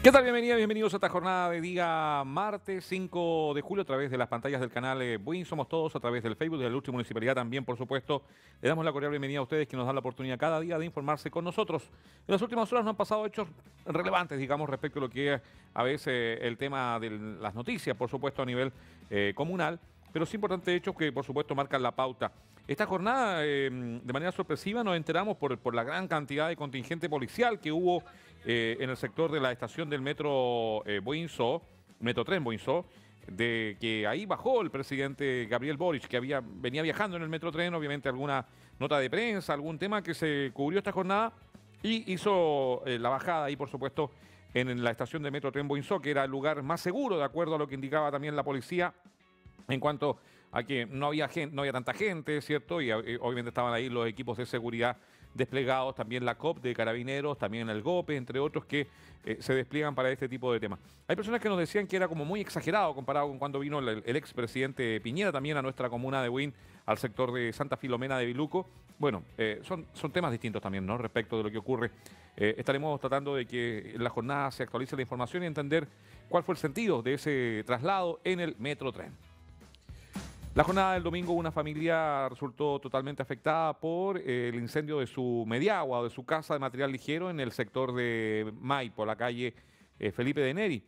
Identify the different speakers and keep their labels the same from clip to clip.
Speaker 1: ¿Qué tal? Bienvenida, bienvenidos a esta jornada de día martes 5 de julio a través de las pantallas del canal eh, Buin. Somos todos a través del Facebook de la Lucha Municipalidad también, por supuesto. Le damos la cordial bienvenida a ustedes que nos dan la oportunidad cada día de informarse con nosotros. En las últimas horas nos han pasado hechos relevantes, digamos, respecto a lo que es a veces el tema de las noticias, por supuesto, a nivel eh, comunal, pero sí importantes hechos que, por supuesto, marcan la pauta. Esta jornada, eh, de manera sorpresiva, nos enteramos por, la gran cantidad de contingente policial que hubo eh, en el sector de la estación del metro eh, Metro Tren Boinzó, de que ahí bajó el presidente Gabriel Boric, que venía viajando en el Metro Tren, obviamente alguna nota de prensa, algún tema que se cubrió esta jornada y hizo eh, la bajada ahí, por supuesto, en, la estación de Metro Tren Boinzó, que era el lugar más seguro, de acuerdo a lo que indicaba también la policía, en cuanto a que no había, gente, no había tanta gente, ¿cierto? Y, y obviamente estaban ahí los equipos de seguridad desplegados, también la COP de Carabineros, también el GOPE, entre otros que eh, se despliegan para este tipo de temas. Hay personas que nos decían que era como muy exagerado comparado con cuando vino el, expresidente Piñera también a nuestra comuna de Win, al sector de Santa Filomena de Biluco. Bueno, eh, son, son temas distintos también, ¿no? Respecto de lo que ocurre. Eh, estaremos tratando de que en la jornada se actualice la información y entender cuál fue el sentido de ese traslado en el Metro Tren. La jornada del domingo una familia resultó totalmente afectada por eh, el incendio de su mediagua o de su casa de material ligero en el sector de Maipo, la calle eh, Felipe de Neri.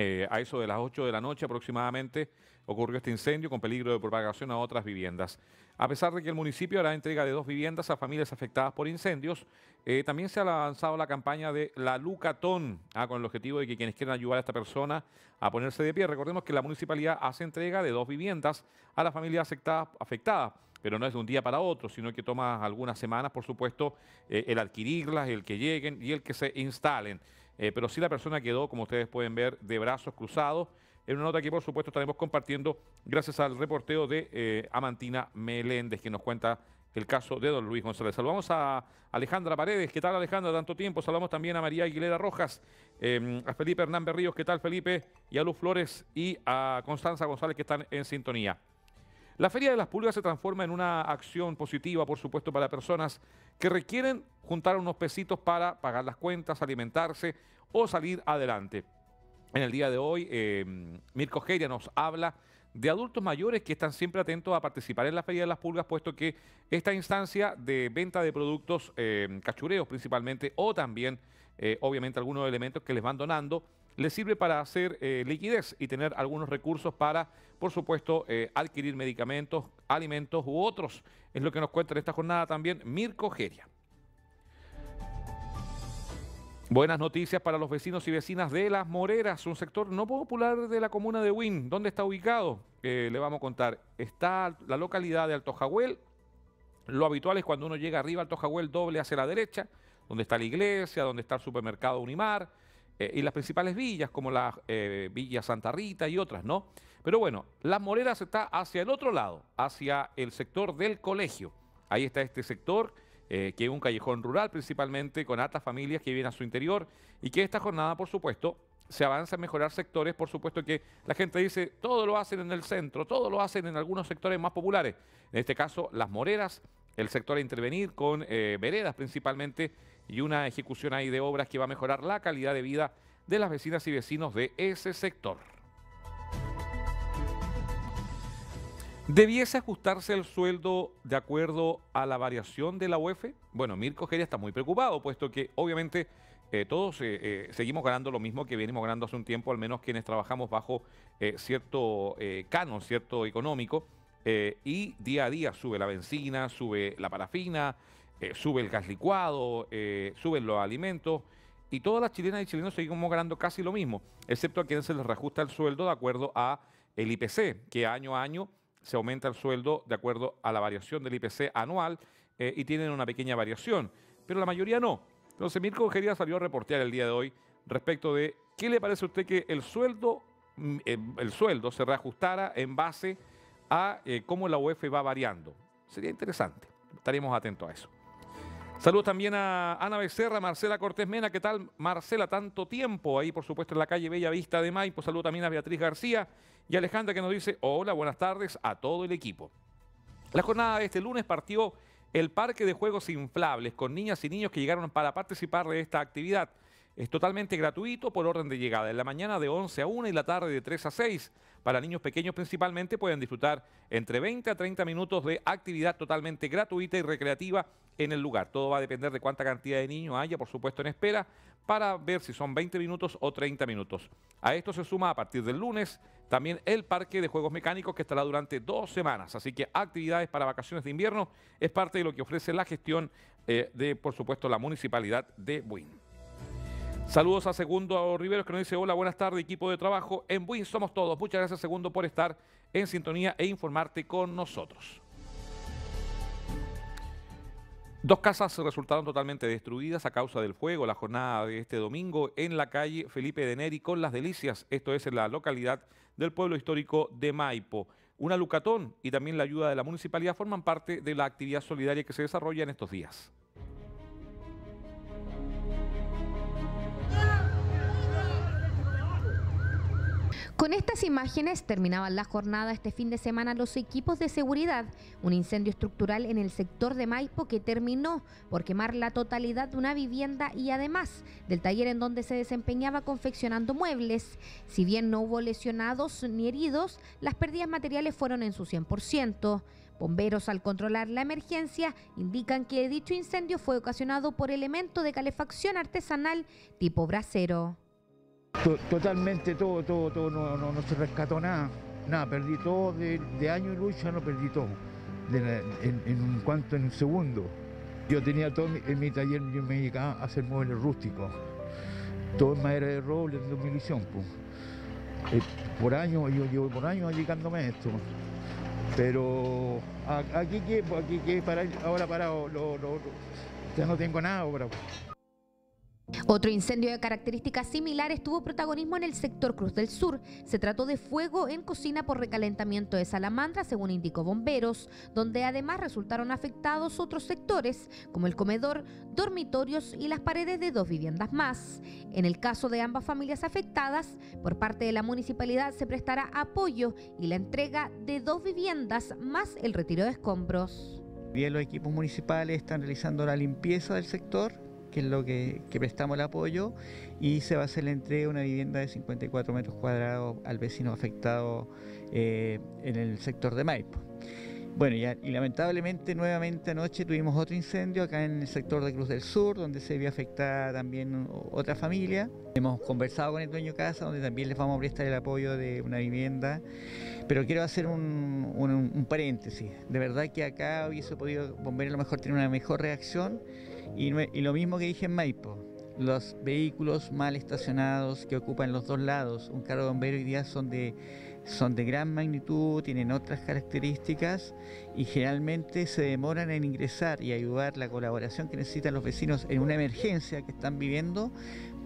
Speaker 1: Eh, a eso de las 8 de la noche aproximadamente ocurrió este incendio con peligro de propagación a otras viviendas. A pesar de que el municipio hará entrega de dos viviendas a familias afectadas por incendios, eh, también se ha lanzado la campaña de la Lucatón, ah, con el objetivo de que quienes quieran ayudar a esta persona a ponerse de pie. Recordemos que la municipalidad hace entrega de dos viviendas a las familias afectadas, pero no es de un día para otro, sino que toma algunas semanas, por supuesto, eh, el adquirirlas, el que lleguen y el que se instalen. Eh, pero sí la persona quedó, como ustedes pueden ver, de brazos cruzados. En una nota que por supuesto estaremos compartiendo gracias al reporteo de eh, Amantina Meléndez, que nos cuenta el caso de don Luis González. Saludamos a Alejandra Paredes, ¿qué tal Alejandra? Tanto tiempo. Saludamos también a María Aguilera Rojas, em, a Felipe Hernán Berríos, ¿qué tal Felipe? Y a Luz Flores y a Constanza González que están en sintonía. La Feria de las Pulgas se transforma en una acción positiva, por supuesto, para personas que requieren juntar unos pesitos para pagar las cuentas, alimentarse o salir adelante. En el día de hoy, eh, Mirko Geria nos habla de adultos mayores que están siempre atentos a participar en la Feria de las Pulgas, puesto que esta instancia de venta de productos eh, cachureos principalmente, o también, eh, obviamente, algunos elementos que les van donando, le sirve para hacer eh, liquidez y tener algunos recursos para, por supuesto, eh, adquirir medicamentos, alimentos u otros. Es lo que nos cuenta en esta jornada también Mirko Geria. Buenas noticias para los vecinos y vecinas de Las Moreras, un sector no popular de la comuna de Win. ¿Dónde está ubicado? Eh, le vamos a contar. Está la localidad de Alto Jahuel. Lo habitual es cuando uno llega arriba a Alto doble hacia la derecha, donde está la iglesia, donde está el supermercado Unimar eh, y las principales villas, como la eh, Villa Santa Rita y otras, ¿no? Pero bueno, Las Moreras está hacia el otro lado, hacia el sector del colegio. Ahí está este sector, eh, que es un callejón rural principalmente, con altas familias que viven a su interior y que esta jornada, por supuesto, se avanza en mejorar sectores, por supuesto que la gente dice, todo lo hacen en el centro, todo lo hacen en algunos sectores más populares. En este caso, Las Moreras, el sector a intervenir con veredas principalmente y una ejecución ahí de obras que va a mejorar la calidad de vida de las vecinas y vecinos de ese sector. ¿Debiese ajustarse el sueldo de acuerdo a la variación de la UEF? Bueno, Mirko Geria está muy preocupado, puesto que obviamente eh, todos eh, eh, seguimos ganando lo mismo que venimos ganando hace un tiempo, al menos quienes trabajamos bajo cierto canon, cierto económico, y día a día sube la benzina, sube la parafina, eh, sube el gas licuado, eh, suben los alimentos y todas las chilenas y chilenos seguimos ganando casi lo mismo, excepto a quienes se les reajusta el sueldo de acuerdo a el IPC, que año a año se aumenta el sueldo de acuerdo a la variación del IPC anual eh, y tienen una pequeña variación, pero la mayoría no. Entonces Mirko Gería salió a reportear el día de hoy respecto de qué le parece a usted que el sueldo, mm, el sueldo se reajustara en base a cómo la UEF va variando. Sería interesante, estaríamos atentos a eso. Saludos también a Ana Becerra, Marcela Cortés Mena. ¿Qué tal, Marcela? Tanto tiempo ahí, por supuesto, en la calle Bella Vista de Maipo. Saludos también a Beatriz García y Alejandra que nos dice, hola, buenas tardes a todo el equipo. La jornada de este lunes partió el parque de juegos inflables con niñas y niños que llegaron para participar de esta actividad. Es totalmente gratuito por orden de llegada. En la mañana de 11 a 1 y la tarde de 3 a 6. Para niños pequeños principalmente pueden disfrutar entre 20 a 30 minutos de actividad totalmente gratuita y recreativa en el lugar. Todo va a depender de cuánta cantidad de niños haya, por supuesto, en espera, para ver si son 20 minutos o 30 minutos. A esto se suma a partir del lunes también el parque de juegos mecánicos que estará durante dos semanas. Así que actividades para vacaciones de invierno es parte de lo que ofrece la gestión eh, de, por supuesto, la municipalidad de Buin. Saludos a Segundo Riveros que nos dice, hola, buenas tardes, equipo de trabajo. En Buin somos todos. Muchas gracias, Segundo, por estar en sintonía e informarte con nosotros. Dos casas resultaron totalmente destruidas a causa del fuego la jornada de este domingo en la calle Felipe de Neri con Las Delicias, esto es en la localidad del pueblo histórico de Maipo. Una Lucatón y también la ayuda de la municipalidad forman parte de la actividad solidaria que se desarrolla en estos días.
Speaker 2: Con estas imágenes terminaban la jornada este fin de semana los equipos de seguridad. Un incendio estructural en el sector de Maipo que terminó por quemar la totalidad de una vivienda y además del taller en donde se desempeñaba confeccionando muebles. Si bien no hubo lesionados ni heridos, las pérdidas materiales fueron en su 100%. Bomberos al controlar la emergencia indican que dicho incendio fue ocasionado por elemento de calefacción artesanal tipo brasero
Speaker 3: totalmente todo, todo, todo, no, no, se rescató nada, nada, perdí todo de, año y lucha, no perdí todo, en, en, cuanto en un segundo. Yo tenía todo en mi taller, yo me dedicaba a hacer muebles rústicos, todo en madera de roble, de demolición. Pues. Eh, por años, yo llevo por años dedicándome a esto. Pero aquí que, aquí que para ahora parado, ya no tengo nada.
Speaker 2: Otro incendio de características similares tuvo protagonismo en el sector Cruz del Sur. Se trató de fuego en cocina por recalentamiento de salamandra, según indicó bomberos, donde además resultaron afectados otros sectores, como el comedor, dormitorios y las paredes de dos viviendas más. En el caso de ambas familias afectadas, por parte de la municipalidad se prestará apoyo y la entrega de dos viviendas más el retiro de escombros.
Speaker 4: Bien, los equipos municipales están realizando la limpieza del sector que es lo que, prestamos el apoyo, y se va a hacer la entrega de una vivienda de 54 metros cuadrados al vecino afectado eh, en el sector de Maipo. Bueno, y, lamentablemente nuevamente anoche tuvimos otro incendio acá en el sector de Cruz del Sur, donde se vio afectada también otra familia. Hemos conversado con el dueño de casa, donde también les vamos a prestar el apoyo de una vivienda. Pero quiero hacer un, paréntesis. De verdad que acá hubiese podido Bomberos a lo mejor tener una mejor reacción y, lo mismo que dije en Maipo, los vehículos mal estacionados que ocupan los dos lados, un carro de bombero hoy día son de, son de gran magnitud, tienen otras características y generalmente se demoran en ingresar y ayudar la colaboración que necesitan los vecinos en una emergencia que están viviendo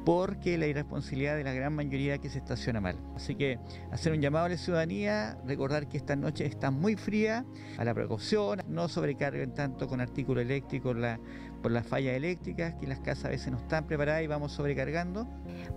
Speaker 4: porque la irresponsabilidad de la gran mayoría que se estaciona mal. Así que hacer un llamado a la ciudadanía, recordar que esta noche está muy fría, a la precaución, no sobrecarguen tanto con artículos eléctricos la, por las fallas eléctricas, que las casas a veces no están preparadas y vamos sobrecargando.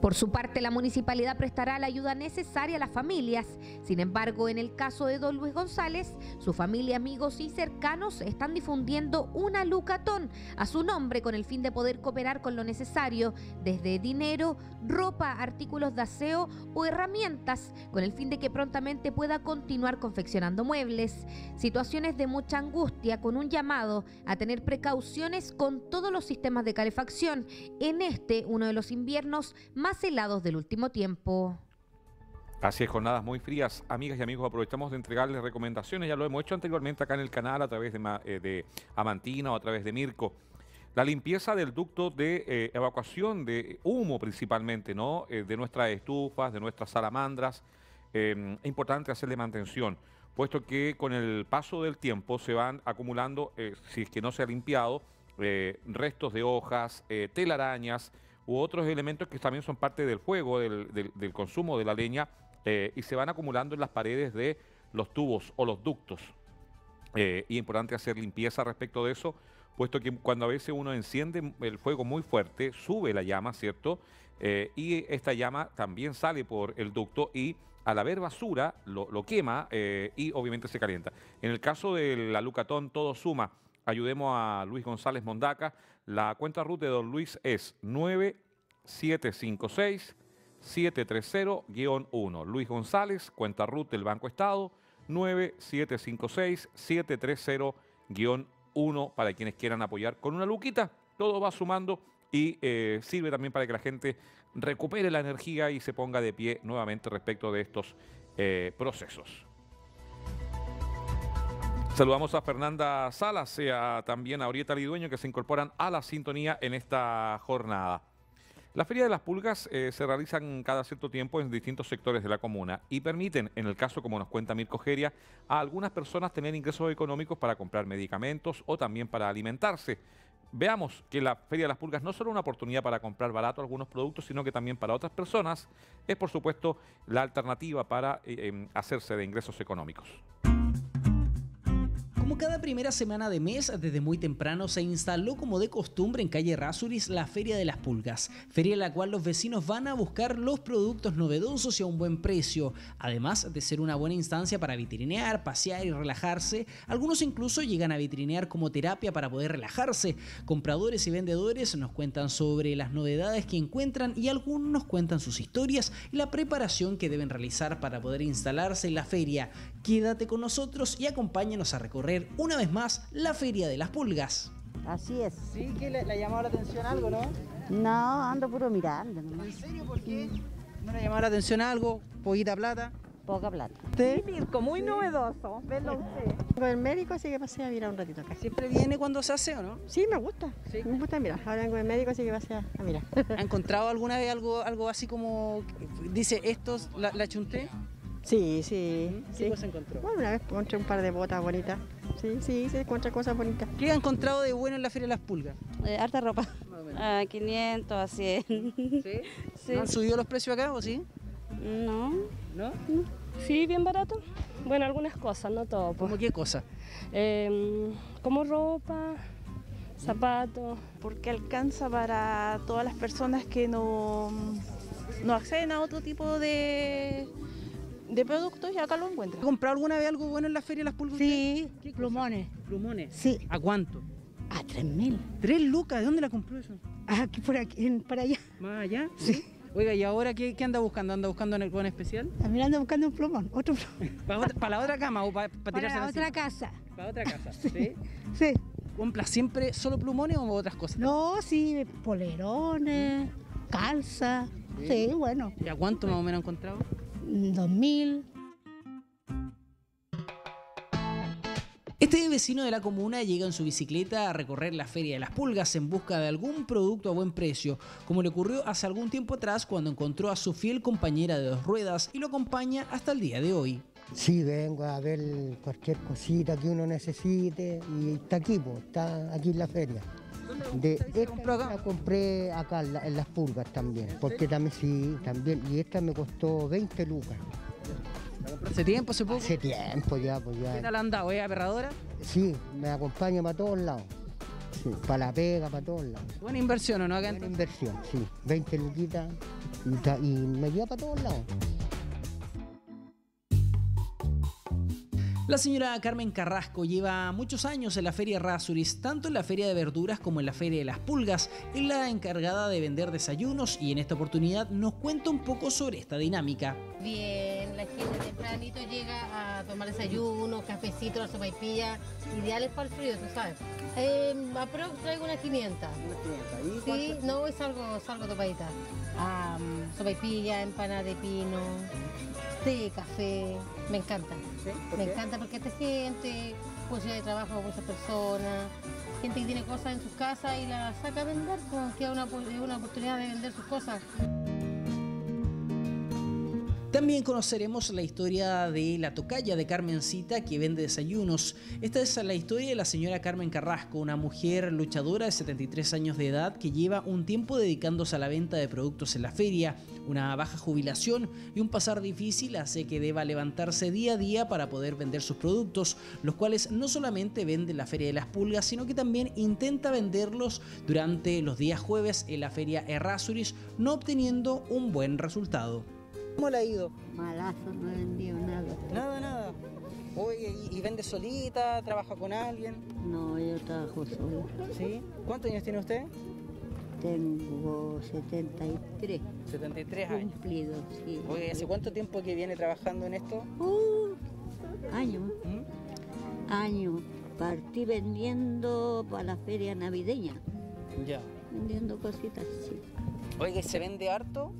Speaker 2: Por su parte, la municipalidad prestará la ayuda necesaria a las familias. Sin embargo, en el caso de don Luis González, su familia, amigos y cercanos están difundiendo una lucatón a su nombre con el fin de poder cooperar con lo necesario, desde dinero, ropa, artículos de aseo o herramientas, con el fin de que prontamente pueda continuar confeccionando muebles. Situaciones de mucha angustia con un llamado a tener precauciones con todos los sistemas de calefacción en este, uno de los inviernos más helados del último tiempo.
Speaker 1: Así es, jornadas muy frías. Amigas y amigos, aprovechamos de entregarles recomendaciones. Ya lo hemos hecho anteriormente acá en el canal a través de, eh, Amantina o a través de Mirko. La limpieza del ducto de eh, evacuación de humo principalmente, ¿no? Eh, de nuestras estufas, de nuestras salamandras. es importante hacerle mantención, puesto que con el paso del tiempo se van acumulando, si es que no se ha limpiado, eh, restos de hojas, eh, telarañas u otros elementos que también son parte del fuego, del, consumo de la leña eh, y se van acumulando en las paredes de los tubos o los ductos. y es importante hacer limpieza respecto de eso, puesto que cuando a veces uno enciende el fuego muy fuerte, sube la llama, ¿cierto? y esta llama también sale por el ducto y al haber basura lo, lo quema y obviamente se calienta. En el caso de la Lucatón, todo suma Ayudemos a Luis González Mondaca. La cuenta RUT de don Luis es 9 9-756-730-1. Luis González, cuenta RUT del Banco Estado, 9756-730-1 para quienes quieran apoyar con una luquita. Todo va sumando y eh, sirve también para que la gente recupere la energía y se ponga de pie nuevamente respecto de estos eh, procesos. Saludamos a Fernanda Salas y también a Orieta Lidueño que se incorporan a la sintonía en esta jornada. La Feria de las Pulgas eh, se realizan cada cierto tiempo en distintos sectores de la comuna y permiten, en el caso como nos cuenta Mirko Geria, a algunas personas tener ingresos económicos para comprar medicamentos o también para alimentarse. Veamos que la Feria de las Pulgas no solo una oportunidad para comprar barato algunos productos, sino que también para otras personas es, por supuesto, la alternativa para eh, em, hacerse de ingresos económicos.
Speaker 5: Como cada primera semana de mes, desde muy temprano se instaló como de costumbre en calle Rasuris la Feria de las Pulgas, feria en la cual los vecinos van a buscar los productos novedosos y a un buen precio. Además de ser una buena instancia para vitrinear, pasear y relajarse, algunos incluso llegan a vitrinear como terapia para poder relajarse. Compradores y vendedores nos cuentan sobre las novedades que encuentran y algunos nos cuentan sus historias y la preparación que deben realizar para poder instalarse en la feria. Quédate con nosotros y acompáñanos a recorrer una vez más la Feria de las Pulgas.
Speaker 6: Así es.
Speaker 7: ¿Sí? ¿Que le, ha llamado la atención algo, no?
Speaker 6: No, ando puro mirando.
Speaker 7: ¿En serio? ¿Por qué? ¿No le ha llamado la atención algo? ¿Poquita plata?
Speaker 6: Poca plata.
Speaker 7: ¿Usted?
Speaker 8: Mirko, muy novedoso. Verlo usted.
Speaker 6: Con el médico, así que pasé a mirar un ratito acá.
Speaker 7: ¿Siempre viene cuando se hace o no?
Speaker 6: Sí, me gusta.
Speaker 7: ¿Sí?
Speaker 6: Me gusta mirar. Ahora vengo el médico, así que pasé a mirar.
Speaker 7: ¿Ha encontrado alguna vez algo, algo así como, dice, estos, la, la chunté?
Speaker 6: Sí, sí.
Speaker 7: ¿Qué
Speaker 6: sí.
Speaker 7: cosa encontró?
Speaker 6: Bueno, una vez encontré un par de botas bonitas. Sí, sí, se encuentra cosas bonitas.
Speaker 7: ¿Qué ha encontrado de bueno en la Feria de las Pulgas?
Speaker 9: Eh, harta ropa.
Speaker 7: Más o menos.
Speaker 9: A 500, a 100.
Speaker 7: ¿Sí?
Speaker 9: Sí.
Speaker 7: ¿No han subido los precios acá o sí?
Speaker 9: No.
Speaker 7: ¿No?
Speaker 8: Sí, bien barato. Bueno, algunas cosas, no todo. pues.
Speaker 7: ¿Cómo qué cosa?
Speaker 8: Eh, como ropa, zapatos.
Speaker 10: porque alcanza para todas las personas que no, no acceden a otro tipo de, de productos y acá lo
Speaker 7: ¿Ha
Speaker 10: encuentran.
Speaker 7: comprado alguna vez algo bueno en la Feria de las Pulgas?
Speaker 6: Sí, plumones.
Speaker 7: ¿Plumones?
Speaker 6: Sí.
Speaker 7: ¿A cuánto?
Speaker 6: A tres mil.
Speaker 7: ¿Tres lucas? ¿De dónde la compró eso?
Speaker 6: Aquí por aquí, en- para allá.
Speaker 7: ¿Más allá?
Speaker 6: Sí.
Speaker 7: Oiga, ¿y ahora qué, qué anda buscando? ¿Anda buscando en especial?
Speaker 6: También ando buscando un plumón, otro plumón.
Speaker 7: ¿Para, otra- para la otra cama o para, para tirarse
Speaker 6: Para
Speaker 7: encima?
Speaker 6: otra casa.
Speaker 7: Para otra casa, ¿sí?
Speaker 6: Sí.
Speaker 7: ¿Compra siempre solo plumones o otras cosas?
Speaker 6: No, sí, polerones, calza. Sí, bueno.
Speaker 7: ¿Y a cuánto más o menos ha encontrado?
Speaker 6: Dos mil.
Speaker 5: Este vecino de la comuna llega en su bicicleta a recorrer la Feria de las Pulgas en busca de algún producto a buen precio, como le ocurrió hace algún tiempo atrás cuando encontró a su fiel compañera de dos ruedas y lo acompaña hasta el día de hoy.
Speaker 11: Sí, vengo a ver cualquier cosita que uno necesite y está aquí, está aquí en la feria. De,
Speaker 7: ¿Se
Speaker 11: esta la compré acá en, la- en las pulgas también, porque también sí, también, y esta me costó 20 lucas.
Speaker 7: ¿Hace tiempo, hace poco?
Speaker 11: Hace tiempo ya, pues
Speaker 7: ¿Qué
Speaker 11: ya.
Speaker 7: tal ha andado? ¿Es aperradora?
Speaker 11: Sí, me acompaña para todos lados. Sí, para la pega, para todos lados.
Speaker 7: Buena inversión, ¿o no? Acá
Speaker 11: Buena
Speaker 7: entonces?
Speaker 11: inversión, sí. 20 luquitas y, y me lleva para todos lados.
Speaker 5: La señora Carmen Carrasco lleva muchos años en la Feria Rasuris, tanto en la Feria de Verduras como en la Feria de las Pulgas. Es la encargada de vender desayunos y en esta oportunidad nos cuenta un poco sobre esta dinámica.
Speaker 12: Bien, la gente tempranito llega a tomar desayuno, cafecito, la sopaipilla, ideales para el frío, tú sabes. Eh, aprox traigo unas 500. Sí, no, hoy salgo, salgo topadita. Ah, sopaipilla, empanada de pino, té, café, me encanta. Me encanta porque esta gente, posibilidad de trabajo para muchas personas, gente que tiene cosas en sus casas y las saca a vender, como que es una, una oportunidad de vender sus cosas.
Speaker 5: También conoceremos la historia de la tocaya de Carmencita que vende desayunos. Esta es la historia de la señora Carmen Carrasco, una mujer luchadora de 73 años de edad que lleva un tiempo dedicándose a la venta de productos en la feria. Una baja jubilación y un pasar difícil hace que deba levantarse día a día para poder vender sus productos, los cuales no solamente vende en la Feria de las Pulgas, sino que también intenta venderlos durante los días jueves en la Feria Errázuriz, no obteniendo un buen resultado.
Speaker 7: ¿Cómo le ha ido?
Speaker 6: Malazo, no he vendido nada.
Speaker 7: Nada, nada. Oye, ¿y, y vende solita? ¿Trabaja con alguien?
Speaker 6: No, yo trabajo solo.
Speaker 7: ¿Sí? ¿Cuántos años tiene usted?
Speaker 13: tengo 73.
Speaker 7: 73 años.
Speaker 13: Cumplidos, sí.
Speaker 7: Oye, ¿hace cuánto tiempo que viene trabajando en esto?
Speaker 13: Uh, años. Años. Partí vendiendo para la feria navideña.
Speaker 7: Ya.
Speaker 13: Vendiendo cositas, sí.
Speaker 7: Oye, ¿se vende harto?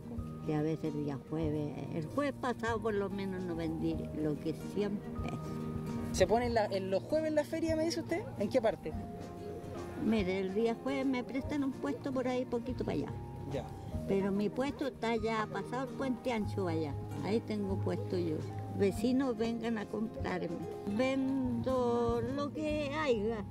Speaker 13: Poco. Que a veces el día jueves, el jueves pasado por lo menos no vendí lo que 100 pesos.
Speaker 7: ¿Se pone en, la- en los jueves en la feria, me dice usted? ¿En qué parte?
Speaker 13: Mire, el día jueves me prestan un puesto por ahí poquito para allá.
Speaker 7: Ya.
Speaker 13: Pero mi puesto está ya pasado el puente ancho allá. Ahí tengo puesto yo. Vecinos vengan a comprarme. Vendo lo que haya.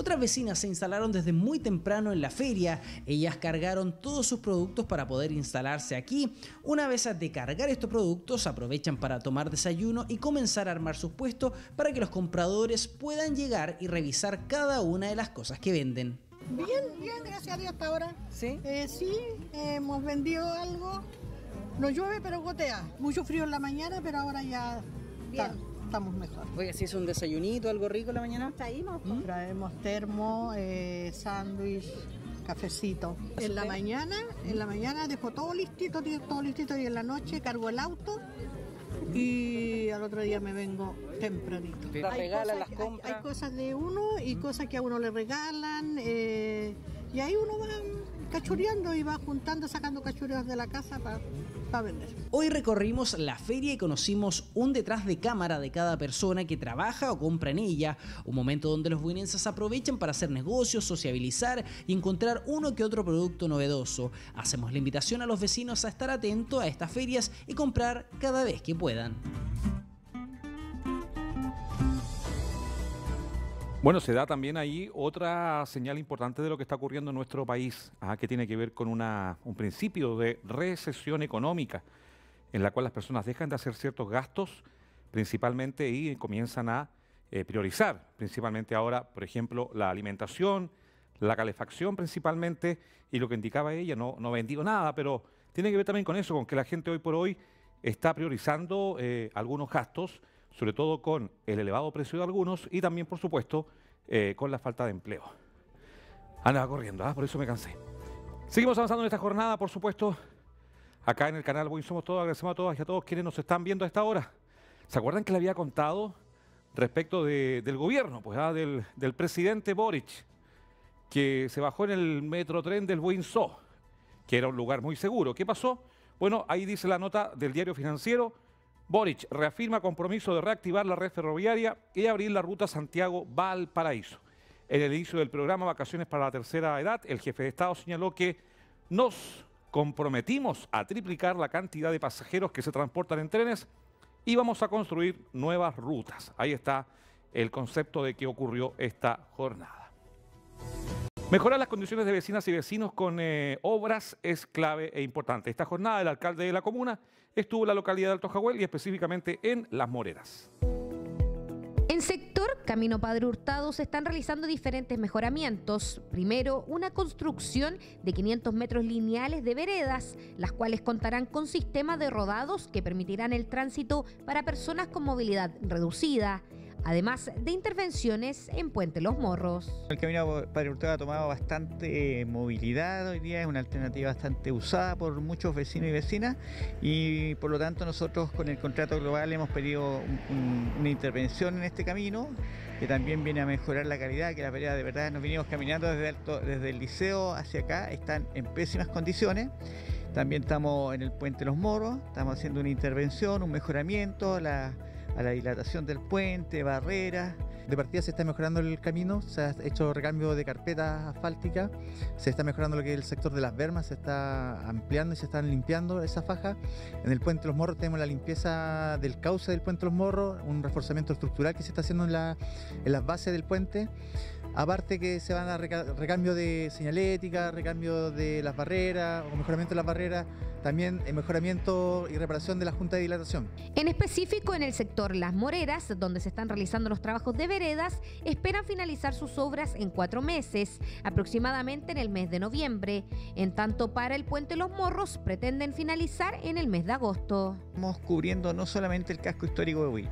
Speaker 5: Otras vecinas se instalaron desde muy temprano en la feria. Ellas cargaron todos sus productos para poder instalarse aquí. Una vez de cargar estos productos, aprovechan para tomar desayuno y comenzar a armar sus puestos para que los compradores puedan llegar y revisar cada una de las cosas que venden.
Speaker 14: Bien, bien, gracias a Dios hasta ahora.
Speaker 7: ¿Sí?
Speaker 14: Eh, sí, hemos vendido algo. No llueve, pero gotea. Mucho frío en la mañana, pero ahora ya está- estamos mejor.
Speaker 7: Oiga, ¿se hizo un desayunito, algo rico en la mañana?
Speaker 14: Traímos, traemos termo, eh, sándwich, cafecito. En la mañana, en la mañana dejo todo listito, todo listito y en la noche cargo el auto y al otro día me vengo tempranito.
Speaker 7: Las
Speaker 14: Hay
Speaker 7: regala,
Speaker 14: cosas
Speaker 7: las
Speaker 14: que-
Speaker 7: compra.
Speaker 14: Hay, hay cosas de uno y cosas que a uno le regalan eh, y ahí uno va cachureando y va juntando, sacando cachureos de la casa para vender.
Speaker 5: Hoy recorrimos la feria y conocimos un detrás de cámara de cada persona que trabaja o compra en ella, un momento donde los buenenses aprovechan para hacer negocios, sociabilizar y encontrar uno que otro producto novedoso. Hacemos la invitación a los vecinos a estar atentos a estas ferias y comprar cada vez que puedan.
Speaker 1: Bueno, se da también ahí otra señal importante de lo que está ocurriendo en nuestro país, ah, que tiene que ver con un principio de recesión económica, en la cual las personas dejan de hacer ciertos gastos principalmente y comienzan a eh, priorizar, principalmente ahora, por ejemplo, la alimentación, la calefacción principalmente, y lo que indicaba ella, no, no vendido nada, pero tiene que ver también con eso, con que la gente hoy por hoy está priorizando eh, algunos gastos, sobre todo con el elevado precio de algunos y también, por supuesto, eh, con la falta de empleo. Andaba corriendo, ¿ah? por eso me cansé. Seguimos avanzando en esta jornada, por supuesto, acá en el canal Buen Somos Todos. Agradecemos a todas y a todos quienes nos están viendo a esta hora. ¿Se acuerdan que le había contado respecto de- del gobierno, pues, ah, del, del presidente Boric, que se bajó en el metrotren del Buinzó, que era un lugar muy seguro? ¿Qué pasó? Bueno, ahí dice la nota del diario financiero. Boric reafirma compromiso de reactivar la red ferroviaria y abrir la ruta Santiago-Valparaíso. En el inicio del programa Vacaciones para la Tercera Edad, el jefe de Estado señaló que nos comprometimos a triplicar la cantidad de pasajeros que se transportan en trenes y vamos a construir nuevas rutas. Ahí está el concepto de qué ocurrió esta jornada. Mejorar las condiciones de vecinas y vecinos con eh, obras es clave e importante. Esta jornada el alcalde de la comuna estuvo en la localidad de Alto Jahuel y específicamente en Las Moreras.
Speaker 2: En sector Camino Padre Hurtado se están realizando diferentes mejoramientos. Primero, una construcción de 500 metros lineales de veredas, las cuales contarán con sistemas de rodados que permitirán el tránsito para personas con movilidad reducida, además de intervenciones en Puente Los Morros.
Speaker 4: El camino Padre Hurtado ha tomado bastante eh, movilidad hoy día, es una alternativa bastante usada por muchos vecinos y vecinas y por lo tanto nosotros con el contrato global hemos pedido un- un- una intervención en este camino que también viene a mejorar la calidad, que la vereda de verdad nos vinimos caminando desde, Alto- desde el liceo hacia acá, están en pésimas condiciones. También estamos en el puente Los Moros, estamos haciendo una intervención, un mejoramiento, la- a la dilatación del puente, barreras.
Speaker 15: De partida se está mejorando el camino, se ha hecho recambio de carpetas asfálticas, se está mejorando lo que es el sector de las bermas, se está ampliando y se están limpiando esa faja. En el puente Los Morros tenemos la limpieza del cauce del puente Los Morros, un reforzamiento estructural que se está haciendo en, la- en las bases del puente. Aparte que se van a reca- recambio de señalética, recambio de las barreras o mejoramiento de las barreras también el mejoramiento y reparación de la junta de dilatación.
Speaker 2: En específico, en el sector Las Moreras, donde se están realizando los trabajos de veredas, esperan finalizar sus obras en cuatro meses, aproximadamente en el mes de noviembre. En tanto, para el puente Los Morros, pretenden finalizar en el mes de agosto.
Speaker 4: Estamos cubriendo no solamente el casco histórico de Win.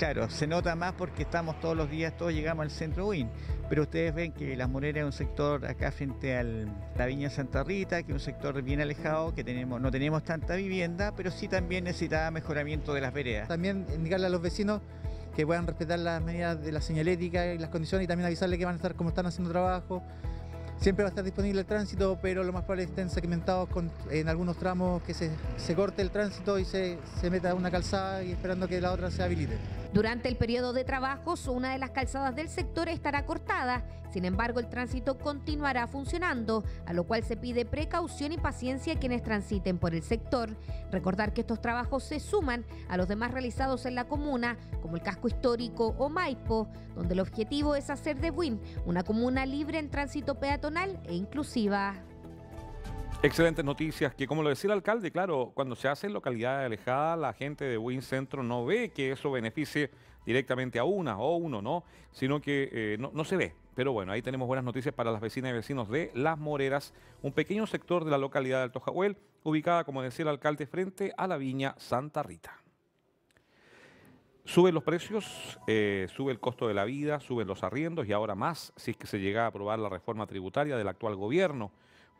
Speaker 4: Claro, se nota más porque estamos todos los días, todos llegamos al centro Win, pero ustedes ven que Las Moreras es un sector acá frente a la Viña Santa Rita, que es un sector bien alejado, que no tenemos tanta vivienda, pero sí también necesita mejoramiento de las veredas.
Speaker 15: También indicarle a los vecinos que puedan respetar las medidas de la señalética y las condiciones y también avisarle que van a estar como están haciendo trabajo. Siempre va a estar disponible el tránsito, pero lo más probable es que estén segmentados en algunos tramos que se, se corte el tránsito y se, se meta una calzada y esperando que la otra se habilite.
Speaker 2: Durante el periodo de trabajos, una de las calzadas del sector estará cortada. Sin embargo, el tránsito continuará funcionando, a lo cual se pide precaución y paciencia a quienes transiten por el sector. Recordar que estos trabajos se suman a los demás realizados en la comuna, como el casco histórico o Maipo, donde el objetivo es hacer de Buin una comuna libre en tránsito peatonal e inclusiva.
Speaker 1: Excelentes noticias que, como lo decía el alcalde, claro, cuando se hace en localidades alejadas, la gente de Win Centro no ve que eso beneficie directamente a una o uno, ¿no? Sino que eh, no, no se ve. Pero bueno, ahí tenemos buenas noticias para las vecinas y vecinos de Las Moreras, un pequeño sector de la localidad de Alto Jahuel, ubicada, como decía el alcalde, frente a la viña Santa Rita. Suben los precios, eh, sube el costo de la vida, suben los arriendos y ahora más si es que se llega a aprobar la reforma tributaria del actual gobierno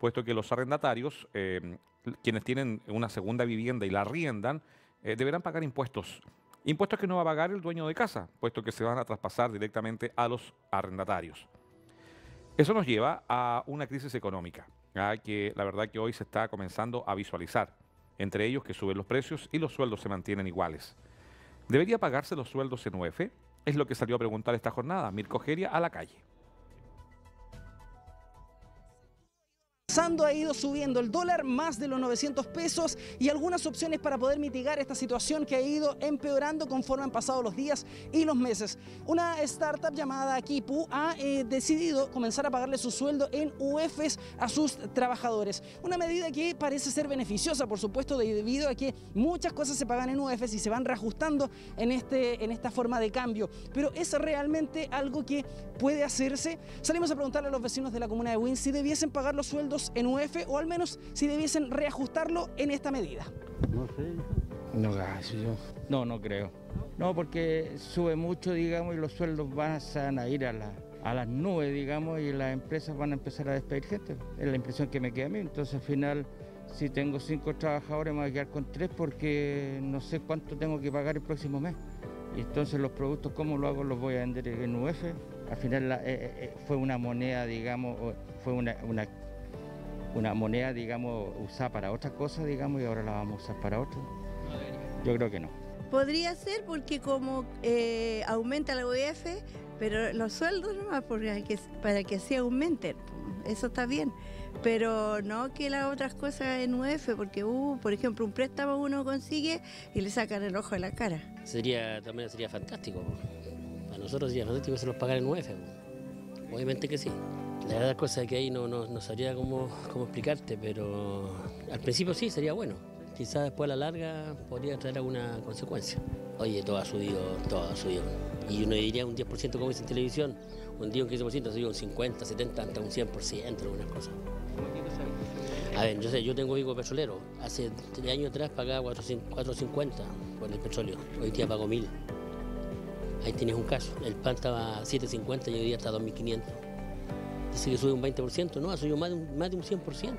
Speaker 1: puesto que los arrendatarios, eh, quienes tienen una segunda vivienda y la arriendan, eh, deberán pagar impuestos. Impuestos que no va a pagar el dueño de casa, puesto que se van a traspasar directamente a los arrendatarios. Eso nos lleva a una crisis económica, que la verdad que hoy se está comenzando a visualizar, entre ellos que suben los precios y los sueldos se mantienen iguales. ¿Debería pagarse los sueldos en UF? Es lo que salió a preguntar esta jornada Mirko Geria a la calle.
Speaker 5: Ha ido subiendo el dólar más de los 900 pesos y algunas opciones para poder mitigar esta situación que ha ido empeorando conforme han pasado los días y los meses. Una startup llamada Kipu ha eh, decidido comenzar a pagarle su sueldo en UFs a sus trabajadores. Una medida que parece ser beneficiosa, por supuesto, debido a que muchas cosas se pagan en UFs y se van reajustando en, este, en esta forma de cambio. Pero es realmente algo que puede hacerse. Salimos a preguntarle a los vecinos de la comuna de Win si debiesen pagar los sueldos en UF o al menos si debiesen reajustarlo en esta medida.
Speaker 16: No sé.
Speaker 3: No, yo. No, no creo. No, porque sube mucho, digamos, y los sueldos van a ir a, la, a las nubes, digamos, y las empresas van a empezar a despedir gente. Es la impresión que me queda a mí. Entonces, al final, si tengo cinco trabajadores, me voy a quedar con tres porque no sé cuánto tengo que pagar el próximo mes. Y entonces los productos, ¿cómo lo hago? Los voy a vender en UF. Al final eh, eh, eh, fue una moneda, digamos, fue una, una una moneda, digamos, usada para otra cosa, digamos, y ahora la vamos a usar para otra. Yo creo que no.
Speaker 17: Podría ser porque como eh, aumenta la UEF, pero los sueldos nomás para que, para que así aumenten, eso está bien. Pero no que las otras cosas en UEF, porque, uh, por ejemplo, un préstamo uno consigue y le sacan el ojo de la cara.
Speaker 16: Sería, también sería fantástico. Para nosotros sería fantástico que se los pagara en UEF. Obviamente que sí. La verdad, cosa que ahí no, no, sabría cómo, cómo explicarte, pero al principio sí sería bueno. Quizás después a la larga podría traer alguna consecuencia. Oye, todo ha subido, todo ha subido. Y uno diría un 10% como dice en televisión, un día un 15% ha subido un 50, 70, hasta un 100%, algunas cosas. A ver, yo sé, yo tengo hijo petrolero. Hace tres años atrás pagaba 4.50 por el petróleo. Hoy día pago 1.000. Ahí tienes un caso. El pan estaba a 7.50 y hoy día está a 2.500 dice que sube un 20%, no, ha subido más de un, más de un 100%.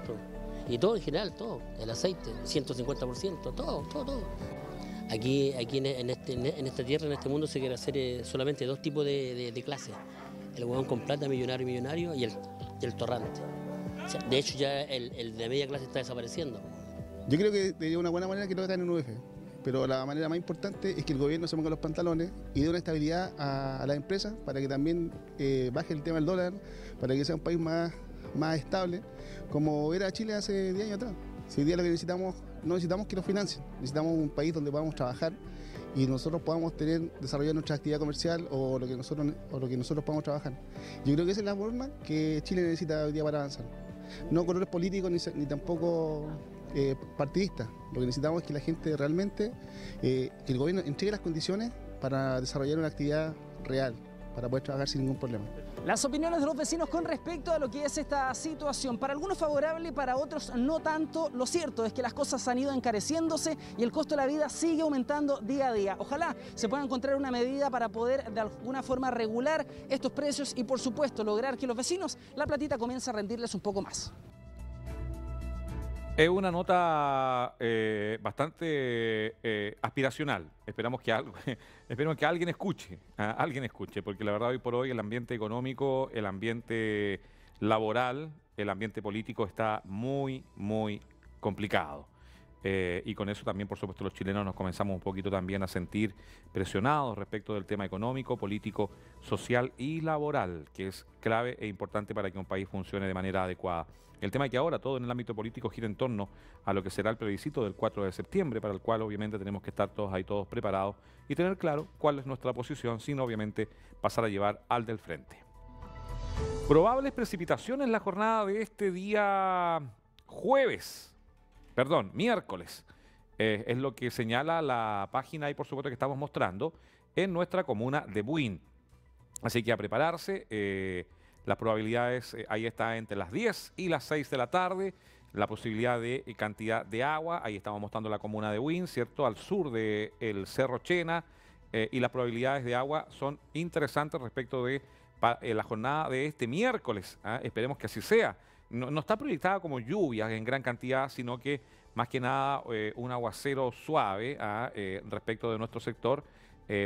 Speaker 16: Y todo en general, todo, el aceite, 150%, todo, todo, todo. Aquí, aquí en, este, en, esta tierra, en este mundo, se quiere hacer eh, solamente dos tipos de, de, clases. El huevón con plata, millonario millonario, y el, el torrante. de hecho, ya el, el, de media clase está desapareciendo.
Speaker 18: Yo creo que de una buena manera que no está en un UF pero la manera más importante es que el gobierno se ponga los pantalones y dé una estabilidad a, las empresas para que también eh, baje el tema del dólar, para que sea un país más, más estable, como era Chile hace 10 años atrás. Si hoy día lo que necesitamos, no necesitamos que nos financien, necesitamos un país donde podamos trabajar y nosotros podamos tener, desarrollar nuestra actividad comercial o lo que nosotros, o lo que nosotros podamos trabajar. Yo creo que esa es la forma que Chile necesita hoy día para avanzar. No colores políticos ni, ni tampoco eh, partidistas. Lo que necesitamos es que la gente realmente, eh, que el gobierno entregue las condiciones para desarrollar una actividad real, para poder trabajar sin ningún problema.
Speaker 5: Las opiniones de los vecinos con respecto a lo que es esta situación, para algunos favorable, para otros no tanto. Lo cierto es que las cosas han ido encareciéndose y el costo de la vida sigue aumentando día a día. Ojalá se pueda encontrar una medida para poder de alguna forma regular estos precios y por supuesto lograr que los vecinos la platita comience a rendirles un poco más.
Speaker 1: Es una nota eh, bastante eh, aspiracional. Esperamos que esperemos que alguien escuche, ah, alguien escuche, porque la verdad hoy por hoy el ambiente económico, el ambiente laboral, el ambiente político está muy, muy complicado. Eh, y con eso también, por supuesto, los chilenos nos comenzamos un poquito también a sentir presionados respecto del tema económico, político, social y laboral, que es clave e importante para que un país funcione de manera adecuada. El tema es que ahora todo en el ámbito político gira en torno a lo que será el plebiscito del 4 de septiembre, para el cual obviamente tenemos que estar todos ahí, todos preparados y tener claro cuál es nuestra posición, sin obviamente pasar a llevar al del frente. Probables precipitaciones en la jornada de este día jueves, perdón, miércoles. Eh, es lo que señala la página y por supuesto que estamos mostrando en nuestra comuna de Buin. Así que a prepararse. Eh, las probabilidades, eh, ahí está entre las 10 y las 6 de la tarde. La posibilidad de cantidad de agua, ahí estamos mostrando la comuna de Win, ¿cierto? Al sur del el Cerro Chena. Y las probabilidades de agua son interesantes respecto de la jornada de este miércoles. ¿ah? Esperemos que así sea. No, está proyectada como lluvia en gran cantidad, sino que más que nada un aguacero suave ¿ah? respecto de nuestro sector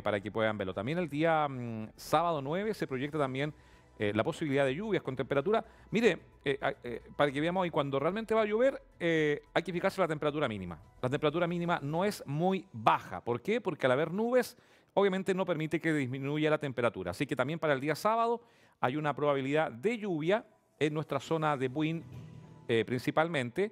Speaker 1: para que puedan verlo. También el día mm, sábado 9 se proyecta también eh, la posibilidad de lluvias con temperatura. Mire, eh, eh, para que veamos hoy, cuando realmente va a llover, hay que fijarse la temperatura mínima. La temperatura mínima no es muy baja. ¿Por qué? Porque al haber nubes, obviamente no permite que disminuya la temperatura. Así que también para el día sábado hay una probabilidad de lluvia en nuestra zona de Buin principalmente.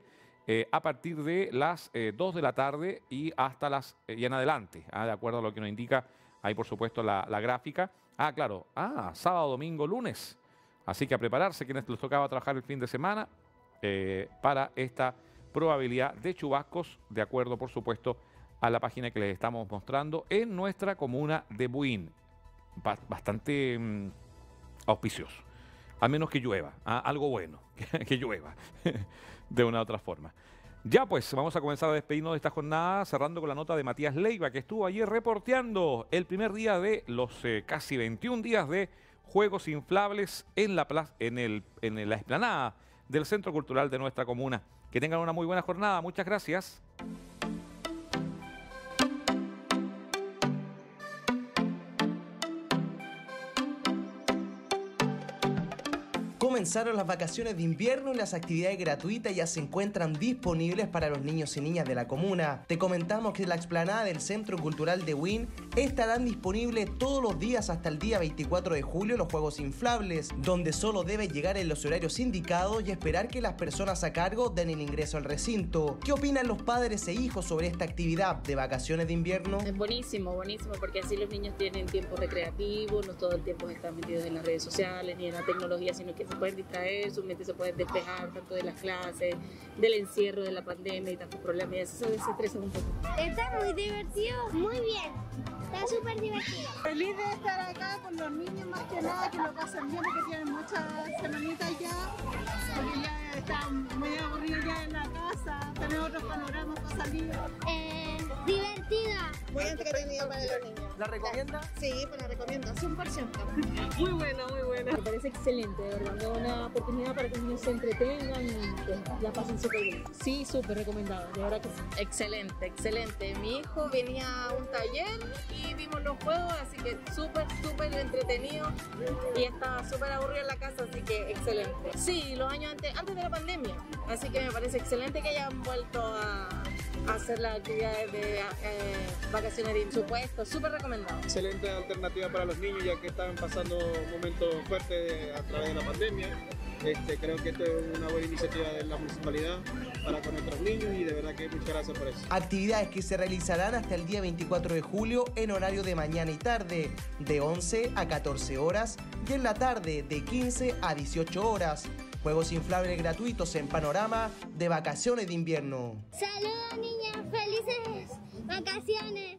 Speaker 1: a partir de las 2 de la tarde y hasta las y en adelante, ¿ah? de acuerdo a lo que nos indica ahí por supuesto la gráfica. Ah, claro. Ah, sábado, domingo, lunes. Así que a prepararse quienes les tocaba trabajar el fin de semana eh, para esta probabilidad de chubascos, de acuerdo, por supuesto, a la página que les estamos mostrando en nuestra comuna de Buin. bastante mm, auspicioso. A menos que llueva, algo bueno, que llueva, de una u otra forma. Ya pues, vamos a comenzar a despedirnos de esta jornada, cerrando con la nota de Matías Leiva, que estuvo ayer reporteando el primer día de los eh, casi 21 días de juegos inflables en la, plaza, en, el, en la explanada del Centro Cultural de nuestra comuna. Que tengan una muy buena jornada. Muchas gracias.
Speaker 19: Comenzaron las vacaciones de invierno y las actividades gratuitas ya se encuentran disponibles para los niños y niñas de la comuna. Te comentamos que la explanada del Centro Cultural de Win estarán disponibles todos los días hasta el día 24 de julio los juegos inflables, donde solo debe llegar en los horarios indicados y esperar que las personas a cargo den el ingreso al recinto. ¿Qué opinan los padres e hijos sobre esta actividad de vacaciones de invierno?
Speaker 20: Es buenísimo, buenísimo, porque así los niños tienen tiempo recreativo, no todo el tiempo están metidos en las redes sociales ni en la tecnología, sino que se pueden distraer, su mente se puede despejar tanto de las clases, del encierro de la pandemia y tantos problemas, y eso se estresa un poco.
Speaker 21: Está muy divertido, muy bien. Está súper divertido.
Speaker 14: Feliz de estar acá con los niños más que nada, que lo pasan bien porque tienen muchas semanitas ya, porque ya están muy aburridos ya en la casa, tenemos otros panoramas para salir.
Speaker 21: Eh, divertida.
Speaker 14: Muy entretenido para los niños.
Speaker 19: ¿La recomienda?
Speaker 14: Sí, pues la recomiendo, 100%.
Speaker 20: Muy buena, muy buena. Me parece excelente, de verdad. Una oportunidad para que los niños se entretengan y pues, la pasen súper bien. Sí, súper recomendado, de verdad que sí.
Speaker 22: Excelente, excelente. Mi hijo venía a un taller así que súper, súper entretenido y estaba súper aburrido en la casa, así que excelente. Sí, los años antes, antes de la pandemia, así que me parece excelente que hayan vuelto a hacer las actividades de eh, vacaciones de supuesto, súper recomendado.
Speaker 23: Excelente alternativa para los niños ya que están pasando momentos fuertes a través de la pandemia. Este, creo que esto es una buena iniciativa de la municipalidad para con nuestros niños y de verdad que muchas gracias por eso.
Speaker 19: Actividades que se realizarán hasta el día 24 de julio en horario de mañana y tarde, de 11 a 14 horas y en la tarde de 15 a 18 horas. Juegos inflables gratuitos en panorama de vacaciones de invierno.
Speaker 21: Saludos niñas, felices vacaciones.